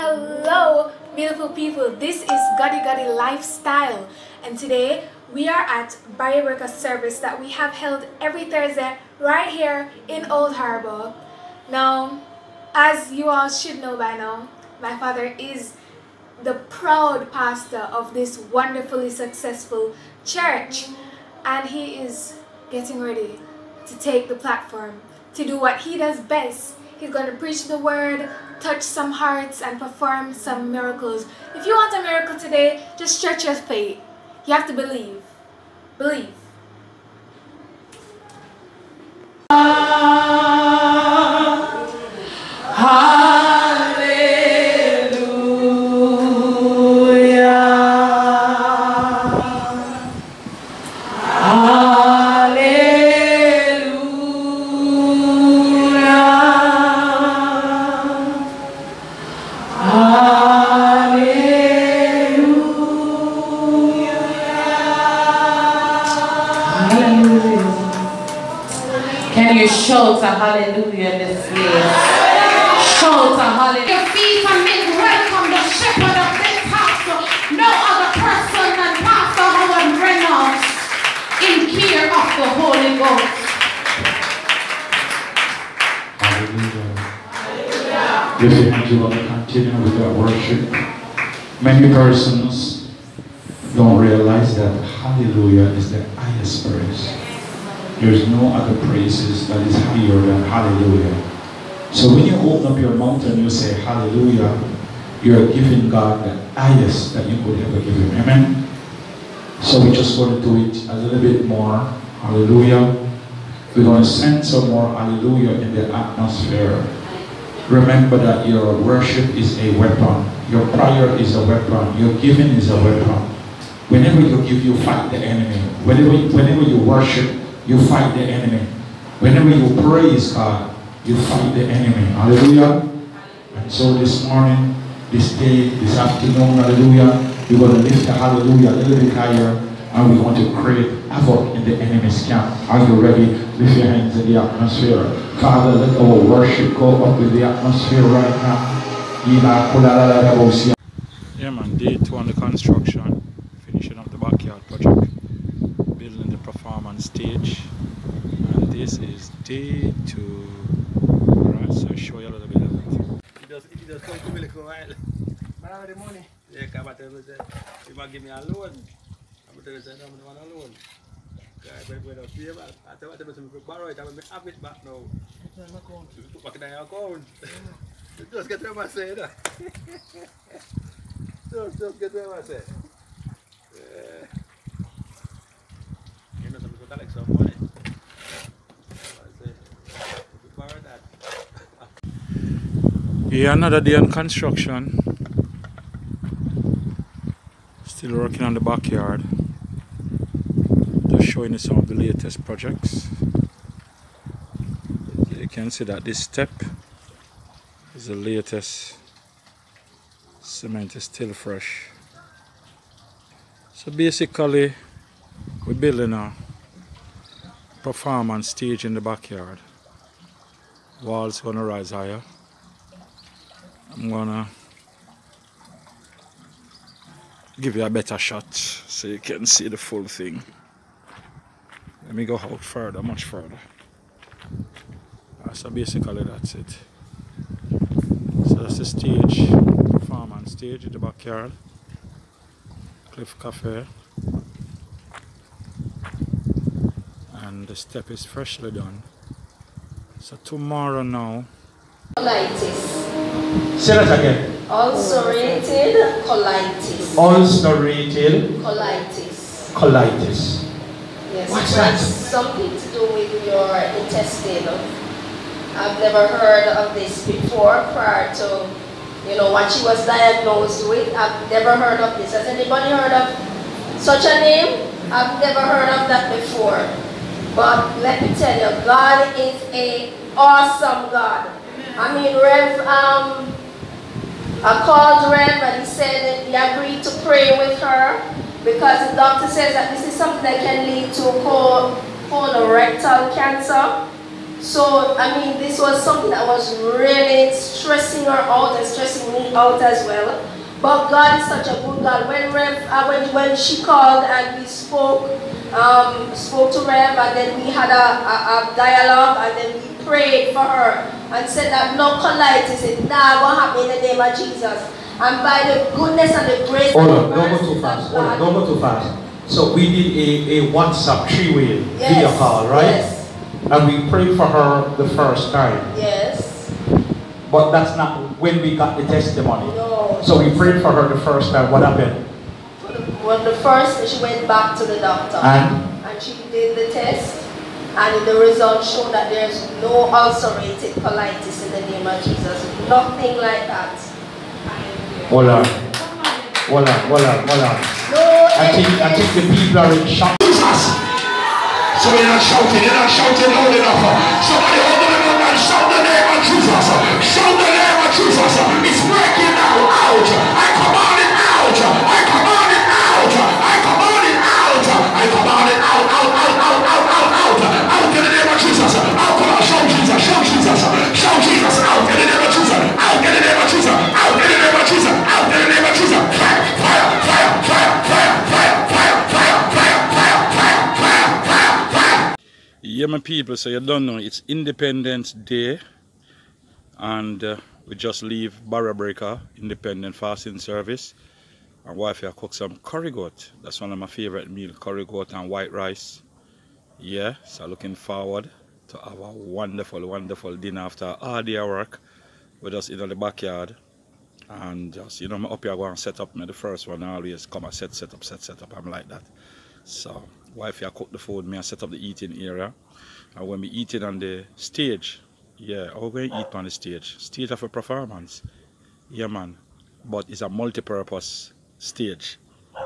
Hello, beautiful people. This is Goddy Goddy Lifestyle, and today we are at Barry service that we have held every Thursday right here in Old Harbour. Now, as you all should know by now, my father is the proud pastor of this wonderfully successful church, and he is getting ready to take the platform to do what he does best. He's going to preach the word, touch some hearts, and perform some miracles. If you want a miracle today, just stretch your faith. You have to believe. Believe. Your you want to continue with that worship. Many persons don't realize that hallelujah is the highest praise. There's no other praises that is higher than hallelujah. So when you open up your mouth and you say hallelujah, you're giving God the highest that you could ever give him. Amen? So we just want to do it a little bit more. Hallelujah. We're going to send some more hallelujah in the atmosphere. Remember that your worship is a weapon. Your prayer is a weapon. Your giving is a weapon. Whenever you give, you fight the enemy. Whenever, whenever you worship, you fight the enemy. Whenever you praise God, you fight the enemy. Hallelujah. And so this morning, this day, this afternoon, hallelujah, we're going to lift the hallelujah a little bit higher and we want to create havoc in the enemy's camp. Are you ready? Lift your hands in the atmosphere. Father, let our worship go up in the atmosphere right now. Yeah man, day two on the construction, finishing up the backyard project, building the performance stage, and this is day two. Alright, so I'll show you a little bit of it. He just, he just come to me like a while. But I have the money. Yeah, come and tell me, you might give me a loan. I'm going to tell you, say, no, I don't want a loan. Guys, when when I pay back, I tell you, if you borrow it, I will have it back now. You put back in your account. You just get what I say, that. Just, just get what I say. Yeah. You know, some people collect some money. I say, if you borrow that, Yeah, another day on construction. Still working on the backyard. Just showing you some of the latest projects. You can see that this step is the latest. Cement is still fresh. So basically, we're building a performance stage in the backyard. Walls gonna rise higher. I'm gonna give you a better shot so you can see the full thing. Let me go out further, much further. Uh, so basically that's it. So that's the stage, performance stage in the backyard. Cliff Cafe. And the step is freshly done. So tomorrow now Colitis. Say that again. Ulcerated colitis. Ulcerated Colitis. colitis. Yes. What's that? it's something to do with your intestine. I've never heard of this before prior to, you know, what she was diagnosed with. I've never heard of this. Has anybody heard of such a name? I've never heard of that before. But let me tell you, God is a awesome God. I mean, Rev, um, I called Rev and he said he agreed to pray with her because the doctor says that this is something that can lead to col- colorectal cancer. So, I mean, this was something that was really stressing her out and stressing me out as well. But God is such a good God. When Rev, uh, when, when she called and we spoke, um, spoke to Rev, and then we had a, a, a dialogue, and then we prayed for her and said that no colitis is not going to happen in the name of Jesus. And by the goodness and the grace Hold on, don't go too fast. Hold on, don't go too fast. So we did a, a WhatsApp three-way Yes, video call, right? Yes. And we prayed for her the first time. Yes. But that's not when we got the testimony. No. So we prayed for her the first time. What happened? Well, the first, she went back to the doctor. And and she did the test and the results show that there's no ulcerated colitis in the name of Jesus. Nothing like that. On, hold on. No I think I think the people are in shock. So you're not shouting, you're not shouting loud enough. Somebody hold the name and shout the name of Jesus. Shout the name of Jesus. It's breaking now out. My people, so you don't know, it's Independence Day, and uh, we just leave Barra Breaker Independent Fasting Service. and wife here cook some curry goat. That's one of my favorite meal, curry goat and white rice. Yeah, so looking forward to have a wonderful, wonderful dinner after all day work with us in the backyard. And just, you know, I'm up here going to set up me the first one. Always come and set, set up, set, set up. I'm like that. So, wife here cook the food, me I set up the eating area. And when we eating on the stage, yeah, how we eat on the stage? Stage of a performance. Yeah, man. But it's a multi-purpose stage.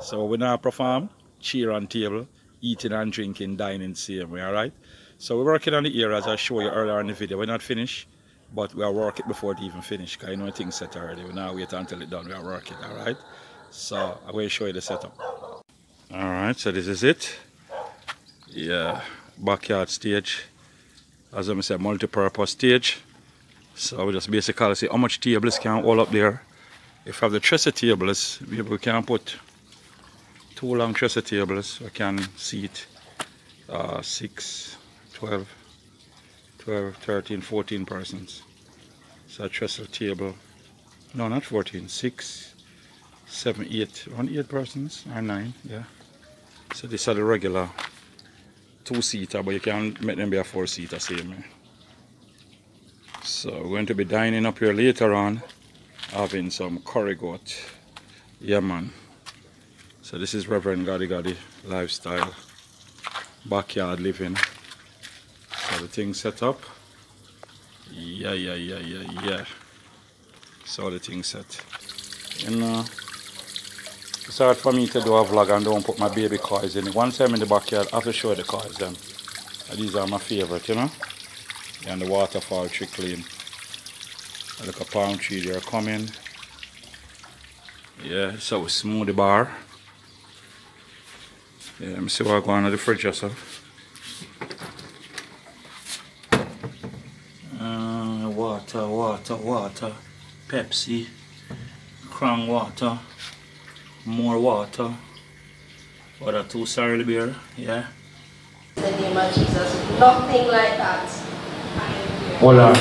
So when I perform, cheer on table, eating and drinking, dining same way, alright? So we're working on the area as I show you earlier in the video. We're not finished, but we are working before it even finished. Because you know things set already. We now wait until it's done. We are working, alright? So I'm going to show you the setup. Alright, so this is it. Yeah, backyard stage. As I said, multi-purpose stage. So we just basically see how much tables can hold up there. If we have the trestle tables, we can put two long trestle tables. We can seat uh, 6, 12, 12, 13, 14 persons. So a trestle table, no not 14, 6, 7, 8, one 8 persons or 9, yeah. So these are the regular two seater, but you can make them be a four seater same. eh. So we're going to be dining up here later on, having some curry goat. Yeah man. So this is Reverend Goddy Goddy lifestyle, backyard living. So the thing set up. Yeah, yeah, yeah, yeah, yeah. So the thing set. You know, it's hard for me to do a vlog and don't put my baby cars in. Once I'm in the backyard, I have to show the cars them. These are my favorite, you know. And the waterfall trickling. Look a little palm tree they're coming. Yeah, so we smooth the bar. Yeah, let me see what I go on the fridge yourself. Uh, water, water, water. Pepsi. Crown water more water for the two sorrel beer, yeah. In the name of Jesus. Nothing like that. Hold on,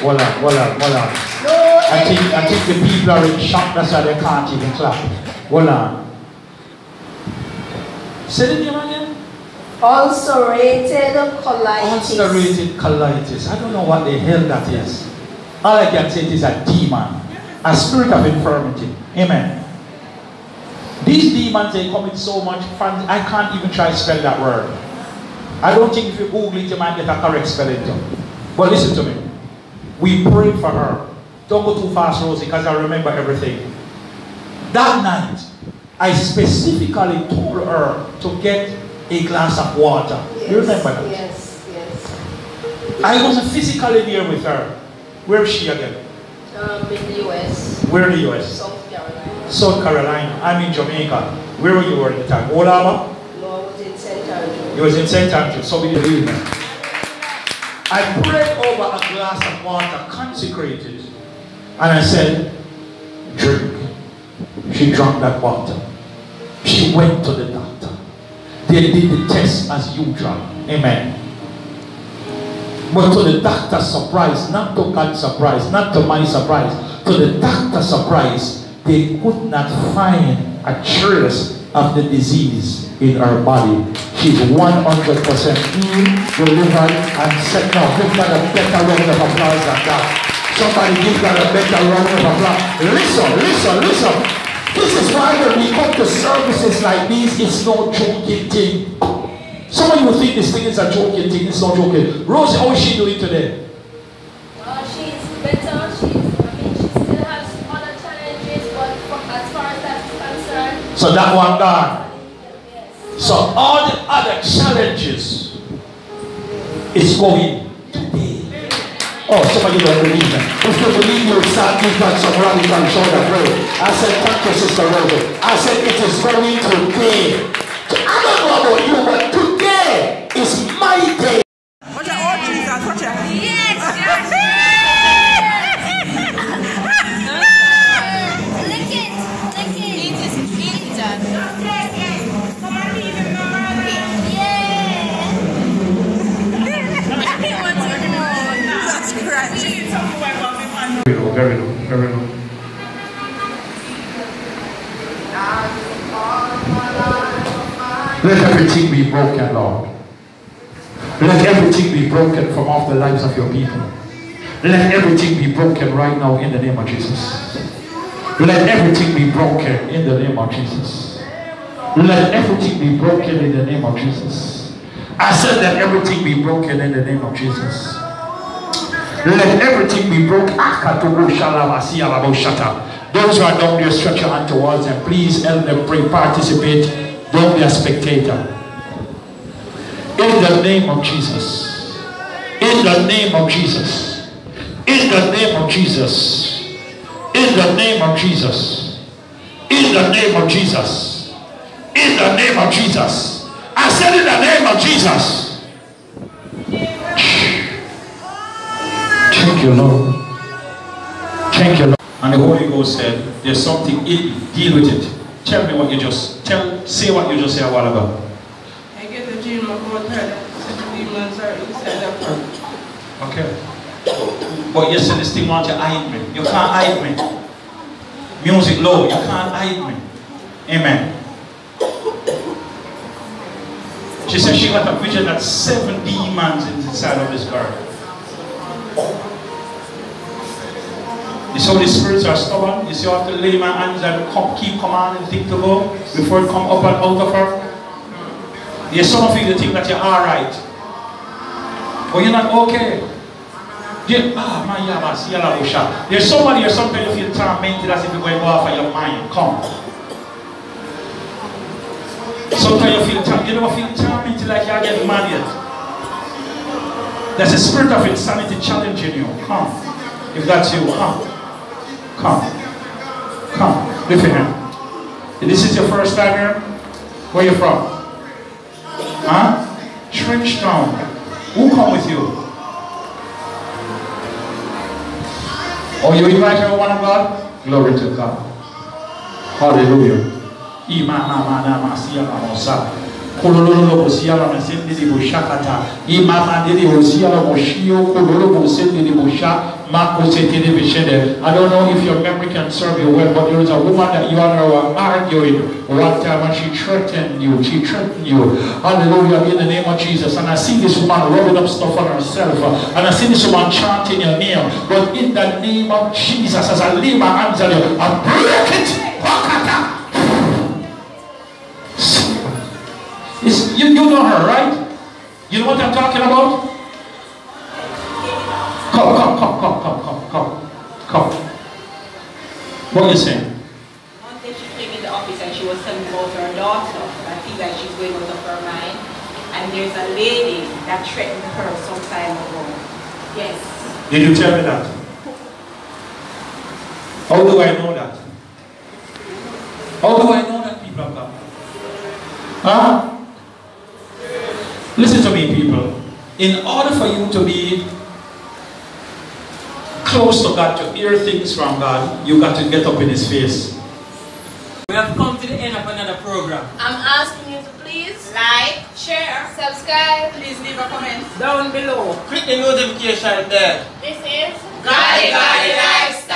hold on, hold on, hold on. No I think I think the people are in shock. That's why they can't even clap. Hold on. Say the name again. ulcerated colitis. Ulcerated colitis. I don't know what the hell that is. All I can say it is a demon, a spirit of infirmity. Amen. These demons they commit so much fun. I can't even try to spell that word. I don't think if you Google it, you might get a correct spelling. But listen to me. We prayed for her. Don't go too fast, Rosie, because I remember everything. That night, I specifically told her to get a glass of water. Yes, You remember that? Yes, yes. I wasn't physically there with her. Where is she again? Um, in the US, Where in the US? South Carolina. I'm in Jamaica. Where were you at the time? Olaba? No, I was in St. Andrew. He was in St. Andrews, so we didn't I prayed over a glass of water consecrated. And I said, drink. She drank that water. She went to the doctor. They did the test as usual. Amen. But to the doctor's surprise, not to God's surprise, not to my surprise, to the doctor's surprise, they could not find a trace of the disease in her body. She's 100% healed, delivered, and set now. Give God a better round of applause than that. Somebody give God a better round of applause. Listen, listen, listen. This is why when we come to services like these, it's no joking thing. Some of you think this thing is a joking thing, it's not joking. Rose, how is she doing today? Uh, she's better. She's, I mean, she still has other challenges, but for, as far as that's concerned, So that one gone. So all the other challenges is going today. Oh, somebody don't believe me. If you believe you start give God some radical shoulder prayer. I said, thank you, Sister Rose. I said, it is going today. I don't know about you, but today is my day. Very very. Let everything be broken, Lord. Let everything be broken from off the lives of your people. Let everything be broken right now in the name of Jesus. Let everything be broken in the name of Jesus. Let everything be broken in the name of Jesus. I said let everything be broken in the name of Jesus. Let everything be broken. Those who are down there, stretch your hand towards them. Please help them pray, participate. Don't be a spectator. In the name of Jesus. In the name of Jesus. In the name of Jesus. In the name of Jesus. In the name of Jesus. In the name of Jesus. I said in the name of Jesus. Thank you, Lord. Thank you, Lord. And the Holy Ghost said, there's something in deal with it. Tell me what you just tell say what you just said a while ago. I get the dream about her that said the demons are inside of her. Okay. But you said this thing want to hide me. You can't hide me. Music low, you can't hide me. Amen. She said she got a vision that seven demons inside of this girl. You see the spirits are stubborn? You see have to lay my hands and keep command and think to go before it come up and out of her? Yes, some of you that think that you're alright. But you're not okay. You- ah, yalla, busha. There's somebody or something you feel tormented as if you're going go off of your mind. Come. Sometimes you feel tor- you never feel tormented like you're getting mad yet. There's a spirit of insanity challenging you. Come. If that's you, come. Come. Come. Lift your hand. If this is your first time here, where you from? Huh? Trenchtown. Who come with you? Oh, you invite everyone of God? Glory to God. Hallelujah. Imamamanamasiyamamosa. Kolololo bosiyala masendili boshakata. Imamandili bosiyala boshio kololo bosendili bosha. Mako setili bishede. I don't know if your memory can serve you well, but there was a woman that you and were arguing one time and she threatened you. She threatened you. Hallelujah. In the name of Jesus. And I see this woman rubbing up stuff on herself. And I see this woman chanting your name. But in the name of Jesus, as I lay my hands on you, I break it. You, you know her, right? You know what I'm talking about? Come, come, come, come, come, come, come, come. What are you saying? One day she came in the office and she was telling about her daughter. I feel like she's going out of her mind. And there's a lady that threatened her some time ago. Yes. Did you tell me that? How do I know that? How do I know that people of God? Huh? Listen to me, people. In order for you to be close to God, to hear things from God, you got to get up in His face. We have come to the end of another program. I'm asking you to please Like, share, subscribe. please leave a comment. Down below, click the notification there. This is Goddy Goddy Life.